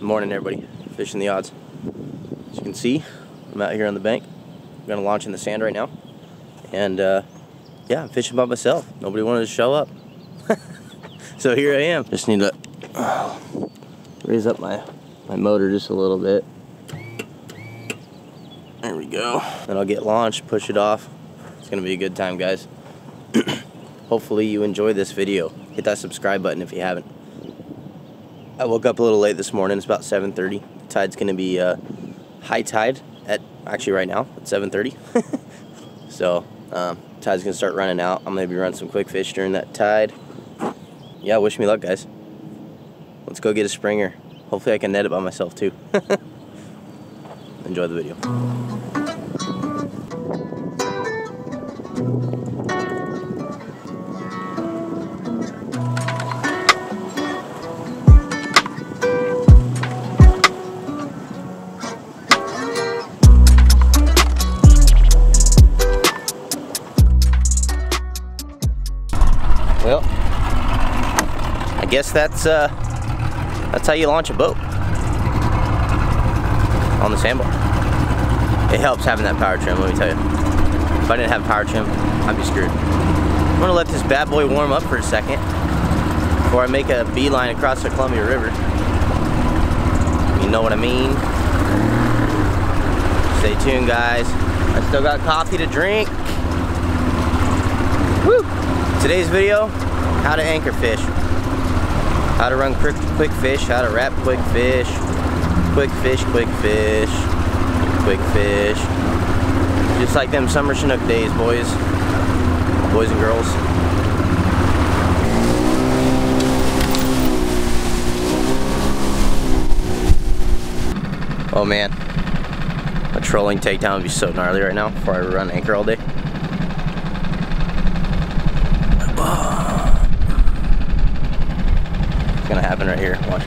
Good morning everybody, fishing the odds. As you can see, I'm out here on the bank. I'm gonna launch in the sand right now. And uh, yeah, I'm fishing by myself. Nobody wanted to show up. so here I am. Just need to uh, raise up my, my motor just a little bit. There we go. Then I'll get launched, push it off. It's gonna be a good time, guys. Hopefully you enjoy this video. Hit that subscribe button if you haven't. I woke up a little late this morning. It's about 7:30. Tide's gonna be uh, high tide at actually right now at 7:30. so um, tide's gonna start running out. I'm gonna be running some KwikFish during that tide. Yeah, wish me luck, guys. Let's go get a springer. Hopefully I can net it by myself too. Enjoy the video. That's uh, that's how you launch a boat on the sandbar. It helps having that power trim, let me tell you. If I didn't have power trim, I'd be screwed. I'm gonna let this bad boy warm up for a second before I make a beeline across the Columbia River. You know what I mean? Stay tuned, guys. I still got coffee to drink. Woo! Today's video, how to anchor fish. How to run quick, KwikFish, how to wrap quick fish. Quick fish, quick fish, quick fish. Just like them summer Chinook days, boys. Boys and girls. Oh man, a trolling takedown would be so gnarly right now before I run anchor all day. It's gonna happen right here. Watch.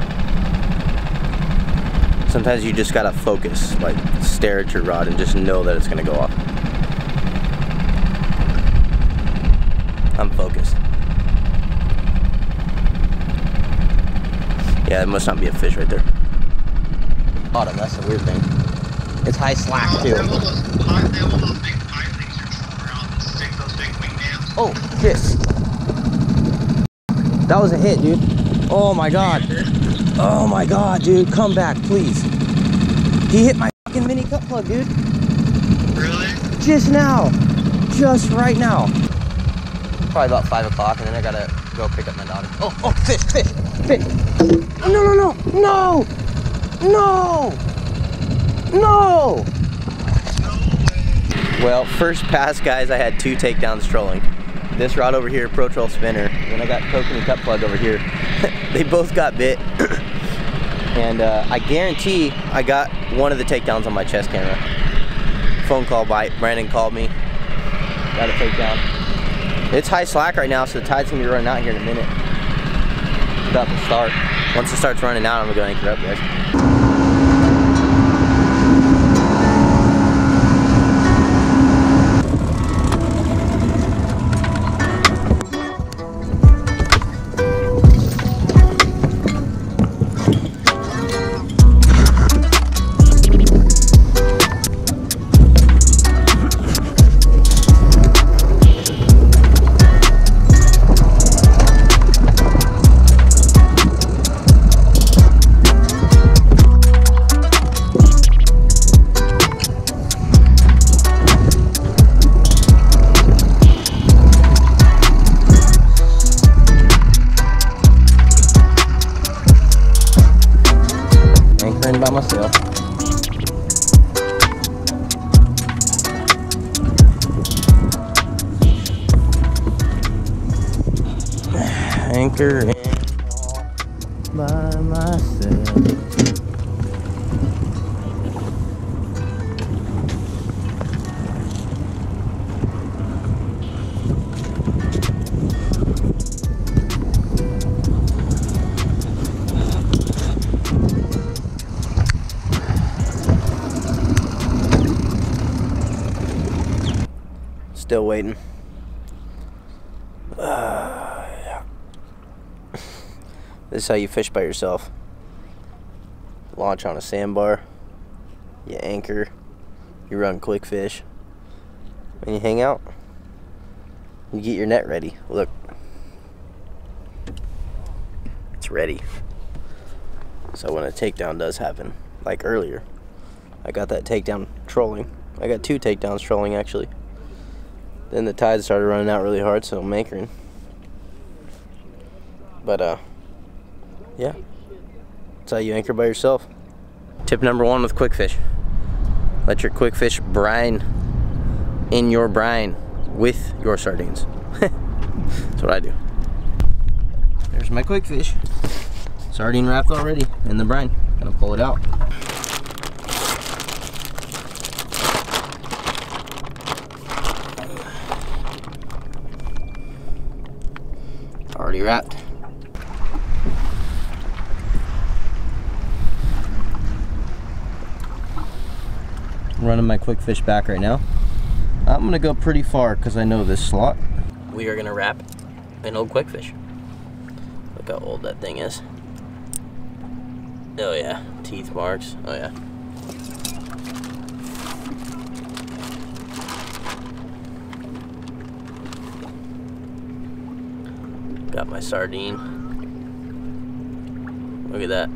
Sometimes you just gotta focus, like stare at your rod and just know that it's gonna go off. I'm focused. Yeah, it must not be a fish right there. Bottom, that's a weird thing. It's high slack too. Oh, fish. That was a hit, dude. Oh my god. Oh my god, dude. Come back, please. He hit my fucking Mini Cut Plug, dude. Really? Just now. Just right now. Probably about 5 o'clock, and then I gotta go pick up my daughter. Oh, oh, fish, fish, fish. No, no, no, no. No. No. Well, first pass, guys, I had two takedowns trolling. This rod over here, Pro Troll spinner. Then I got Kokanee Cut Plug over here. they both got bit. And uh, I guarantee I got one of the takedowns on my chest camera. Phone call by Brandon called me. Got a takedown. It's high slack right now, so the tide's gonna be running out here in a minute. About to start. Once it starts running out, I'm gonna go anchor up, guys. Anchoring by myself. Anchor in by myself. Still waiting. Uh, yeah. This is how you fish by yourself. launch on a sandbar, you anchor, you run KwikFish, and you hang out. You get your net ready. Look, it's ready. So when a takedown does happen, like earlier, I got that takedown trolling. I got two takedowns trolling actually. Then the tide started running out really hard, so I'm anchoring. But uh, yeah, that's how you anchor by yourself. Tip number one with KwikFish. Let your KwikFish brine in your brine with your sardines. That's what I do. There's my KwikFish. Sardine wrapped already in the brine. Gonna pull it out. Already wrapped. running my KwikFish back right now. I'm gonna go pretty far because I know this slot. We are gonna wrap an old KwikFish. Look how old that thing is. Oh yeah, teeth marks, oh yeah. Got my sardine. Look at that.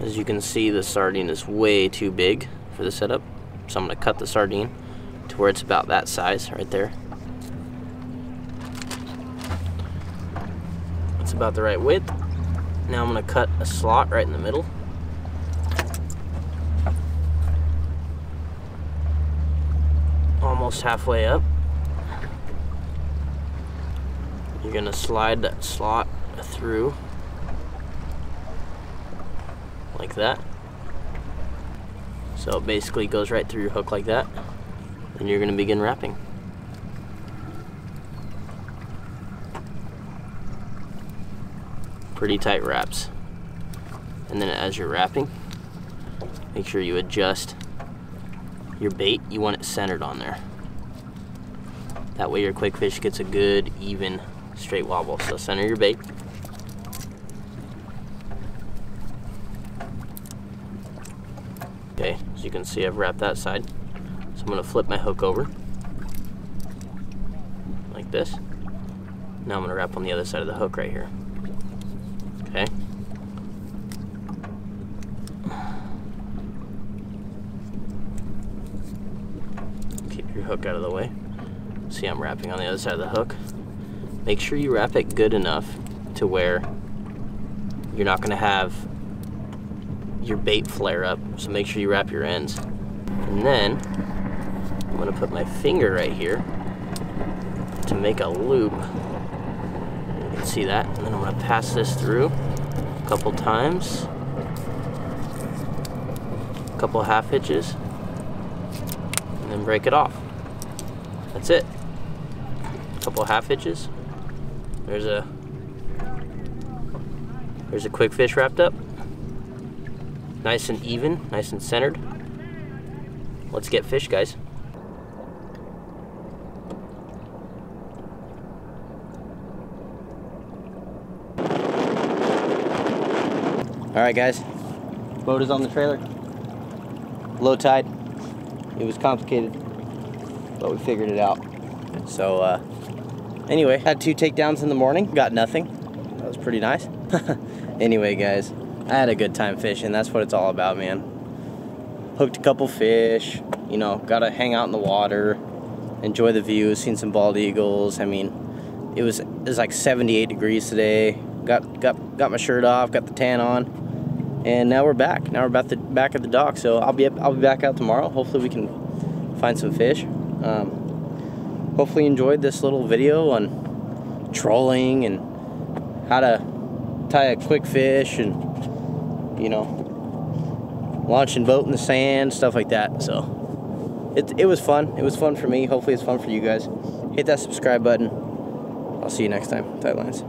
As you can see, the sardine is way too big for the setup. So I'm gonna cut the sardine to where it's about that size right there. It's about the right width. Now I'm gonna cut a slot right in the middle. Almost halfway up. You're gonna slide that slot through like that. So it basically goes right through your hook like that. And you're gonna begin wrapping. Pretty tight wraps. And then as you're wrapping, make sure you adjust your bait. You want it centered on there. That way your KwikFish gets a good, even, straight wobble. So center your bait. Okay, as you can see I've wrapped that side. So I'm gonna flip my hook over, like this. Now I'm gonna wrap on the other side of the hook right here. Okay. Keep your hook out of the way. See I'm wrapping on the other side of the hook. Make sure you wrap it good enough to where you're not gonna have your bait flare up. So make sure you wrap your ends. And then I'm gonna put my finger right here to make a loop. You can see that. And then I'm gonna pass this through a couple times. A couple half hitches. And then break it off. That's it. A couple half hitches. There's a there's a KwikFish wrapped up nice and even, nice and centered. Let's get fish, guys. All right, guys. Boat is on the trailer. Low tide. It was complicated, but we figured it out. So, uh, anyway, had two takedowns in the morning. Got nothing. That was pretty nice. anyway, guys, I had a good time fishing. That's what it's all about, man. Hooked a couple fish, you know, got to hang out in the water, enjoy the view, seen some bald eagles. I mean, it was it was like 78 degrees today. Got got got my shirt off, got the tan on, and now we're back. Now we're back the back at the dock. So I'll be I'll be back out tomorrow. Hopefully we can find some fish. Um, hopefully you enjoyed this little video on trolling and how to tie a KwikFish and you know, launching boat in the sand, stuff like that. So it, it was fun. It was fun for me. Hopefully it's fun for you guys. Hit that subscribe button. I'll see you next time. Tight lines.